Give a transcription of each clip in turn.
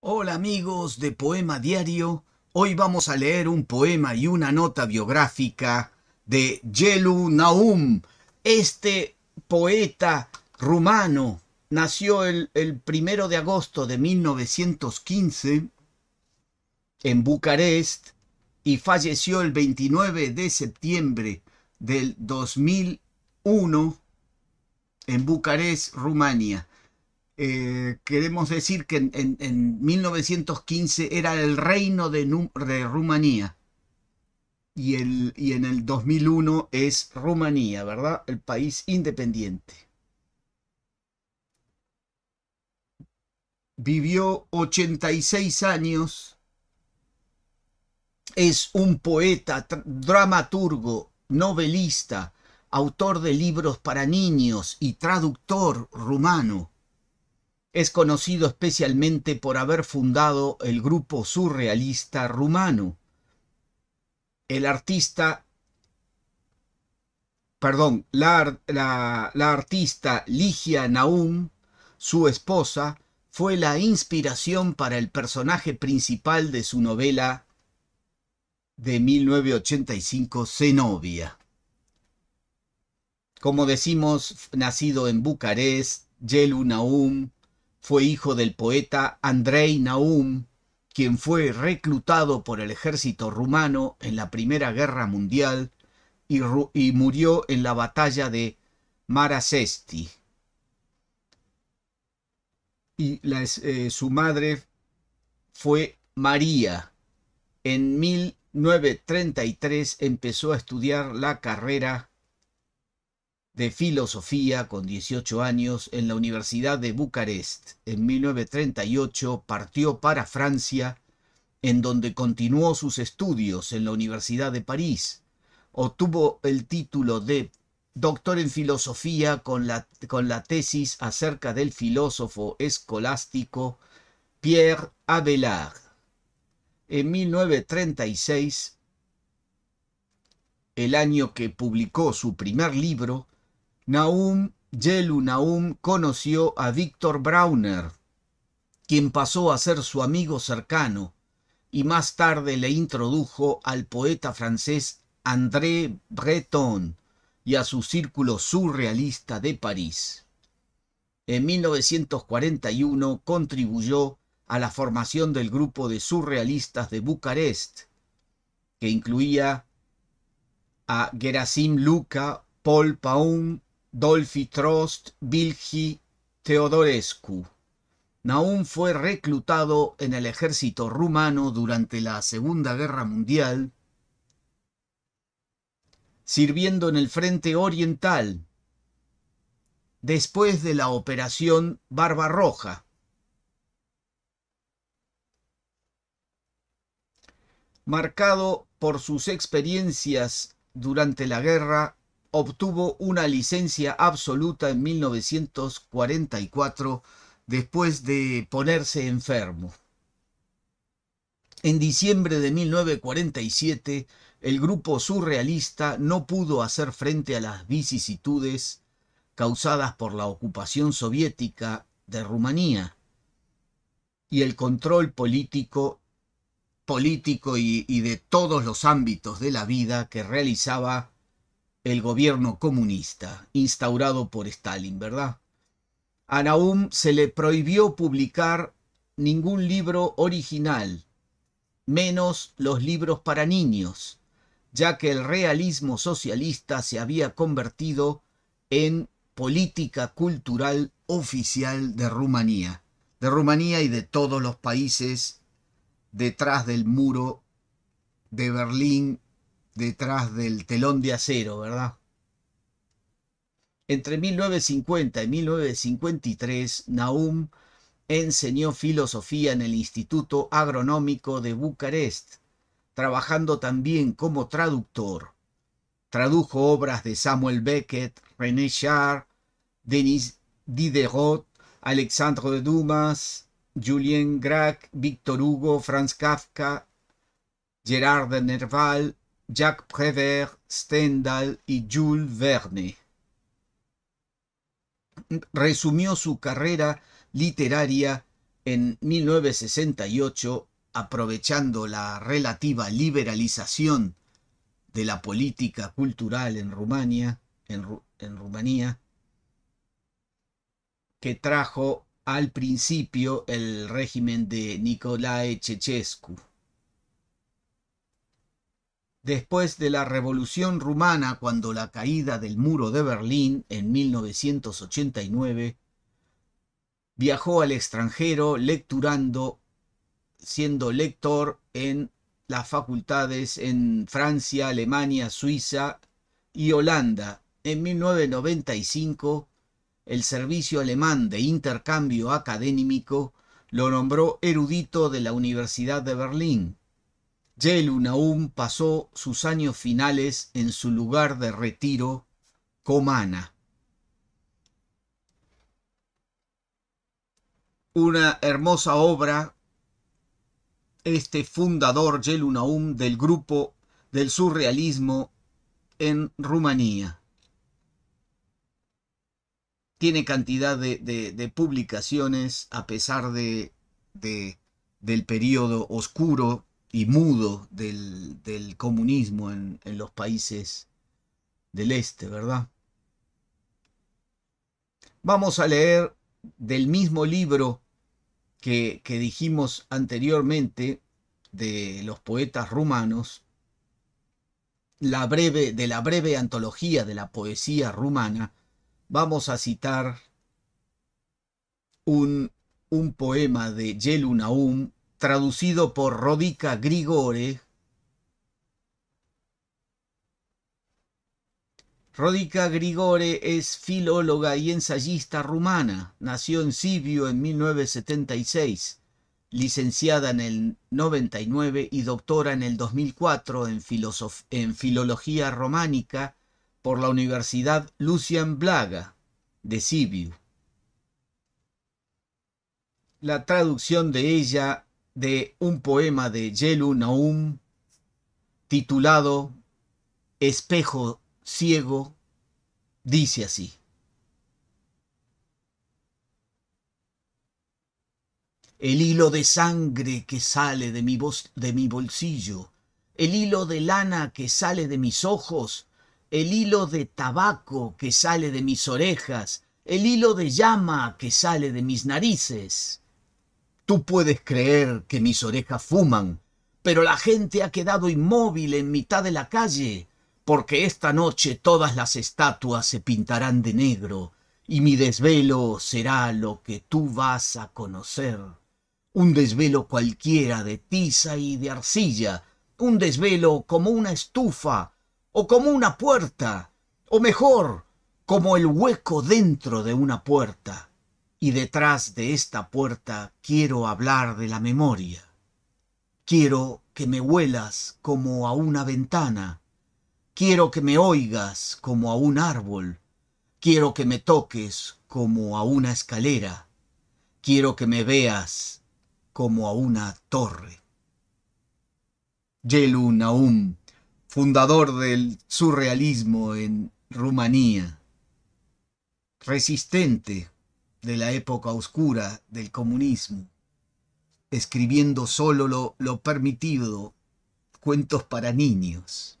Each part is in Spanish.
Hola amigos de Poema Diario. Hoy vamos a leer un poema y una nota biográfica de Yelu Naum. Este poeta rumano nació el, el primero de agosto de 1915 en Bucarest y falleció el 29 de septiembre del 2001 en Bucarest, Rumania. Eh, queremos decir que en, en, en, 1915 era el reino de, Rumanía y, y, en el 2001 es Rumanía, ¿verdad? El país independiente. Vivió 86 años, es un poeta, dramaturgo, novelista, autor de libros para niños y traductor rumano es conocido especialmente por haber fundado el grupo surrealista rumano. El artista, perdón, la, artista Ligia Naum, su esposa, fue la inspiración para el personaje principal de su novela de 1985, Zenobia. Como decimos, nacido en Bucarest, Yelu Naum fue hijo del poeta Andrei Naum, quien fue reclutado por el ejército rumano en la Primera Guerra Mundial y, murió en la batalla de Marasesti. Y la, eh, su madre fue María. En 1933 empezó a estudiar la carrera de filosofía con 18 años en la Universidad de Bucarest. En 1938 partió para Francia, en donde continuó sus estudios en la Universidad de París. Obtuvo el título de doctor en filosofía con la, con la tesis acerca del filósofo escolástico Pierre Abelard. En 1936, el año que publicó su primer libro, Naum Yelu Naum conoció a Víctor Brauner, quien pasó a ser su amigo cercano, y más tarde le introdujo al poeta francés André Breton y a su círculo surrealista de París. En 1941 contribuyó a la formación del grupo de surrealistas de Bucarest, que incluía a Gerasim Luca, Paul Paun, Dolphy Trost, Vilgi Teodorescu. Naum fue reclutado en el ejército rumano durante la Segunda Guerra Mundial, sirviendo en el frente oriental después de la Operación Barbarroja. Marcado por sus experiencias durante la guerra, obtuvo una licencia absoluta en 1944 después de ponerse enfermo. En diciembre de 1947, el grupo surrealista no pudo hacer frente a las vicisitudes causadas por la ocupación soviética de Rumanía y el control político, político y, y de todos los ámbitos de la vida que realizaba el gobierno comunista instaurado por Stalin, ¿verdad? A Naum se le prohibió publicar ningún libro original, menos los libros para niños, ya que el realismo socialista se había convertido en política cultural oficial de Rumanía, de Rumanía y de todos los países detrás del muro de Berlín detrás del telón de acero, ¿verdad? Entre 1950 y 1953, Naum enseñó filosofía en el Instituto Agronómico de Bucarest, trabajando también como traductor. Tradujo obras de Samuel Beckett, René Char, Denis Diderot, Alexandre Dumas, Julien Gracq, Víctor Hugo, Franz Kafka, Gerard de Nerval, Jacques Prévert, Stendhal y Jules Verne. Resumió su carrera literaria en 1968, aprovechando la relativa liberalización de la política cultural en Rumania, en, Rumanía, que trajo al principio el régimen de Nicolae Ceausescu. Después de la Revolución Rumana, cuando la caída del muro de Berlín en 1989, viajó al extranjero lecturando, siendo lector en las facultades en Francia, Alemania, Suiza y Holanda. En 1995 el Servicio Alemán de Intercambio Académico lo nombró erudito de la Universidad de Berlín. Yelu Naum pasó sus años finales en su lugar de retiro, Comana. Una hermosa obra, este fundador Yelu Naum del grupo del surrealismo en Rumanía tiene cantidad de, publicaciones a pesar de, del periodo oscuro y mudo del, comunismo en, los países del este, ¿verdad? Vamos a leer del mismo libro que, que dijimos anteriormente de los poetas rumanos, la breve, de la breve antología de la poesía rumana, vamos a citar un, un poema de Yelu Naum traducido por Rodica Grigore. Rodica Grigore es filóloga y ensayista rumana. Nació en Sibiu en 1976, licenciada en el 99 y doctora en el 2004 en, en filología románica por la Universidad Lucian Blaga de Sibiu. La traducción de ella de un poema de Yelu Naum titulado Espejo ciego dice así. El hilo de sangre que sale de mi, de mi bolsillo, el hilo de lana que sale de mis ojos, el hilo de tabaco que sale de mis orejas, el hilo de llama que sale de mis narices. Tú puedes creer que mis orejas fuman, pero la gente ha quedado inmóvil en mitad de la calle, porque esta noche todas las estatuas se pintarán de negro, y mi desvelo será lo que tú vas a conocer. Un desvelo cualquiera de tiza y de arcilla, un desvelo como una estufa, o como una puerta, o mejor, como el hueco dentro de una puerta. Y detrás de esta puerta quiero hablar de la memoria. Quiero que me huelas como a una ventana. Quiero que me oigas como a un árbol. Quiero que me toques como a una escalera. Quiero que me veas como a una torre. Yelu Naum fundador del surrealismo en Rumanía, resistente de la época oscura del comunismo, escribiendo solo lo, permitido, cuentos para niños.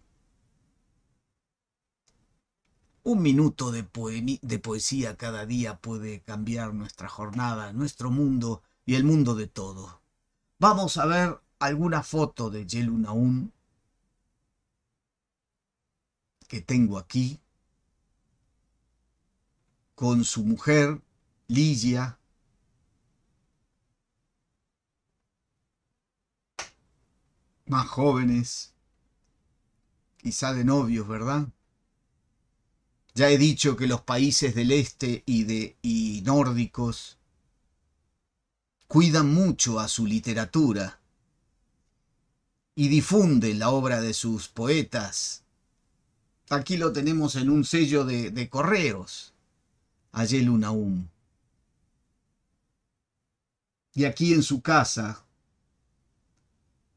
Un minuto de, poesía cada día puede cambiar nuestra jornada, nuestro mundo y el mundo de todo. Vamos a ver alguna foto de Yelu Naum que tengo aquí con su mujer, Ligia, más jóvenes, quizá de novios, ¿verdad? Ya he dicho que los países del este y, de, y nórdicos cuidan mucho a su literatura y difunden la obra de sus poetas Aquí lo tenemos en un sello de, correos. Ayel Unaum. Y aquí en su casa,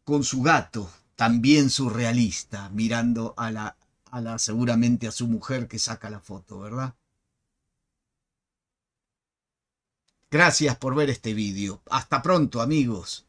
con su gato, también surrealista, mirando a la, a la, seguramente a su mujer que saca la foto, ¿verdad? Gracias por ver este vídeo. Hasta pronto amigos.